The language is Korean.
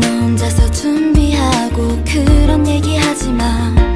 너 혼자서 준비하고 그런 얘기 하지마.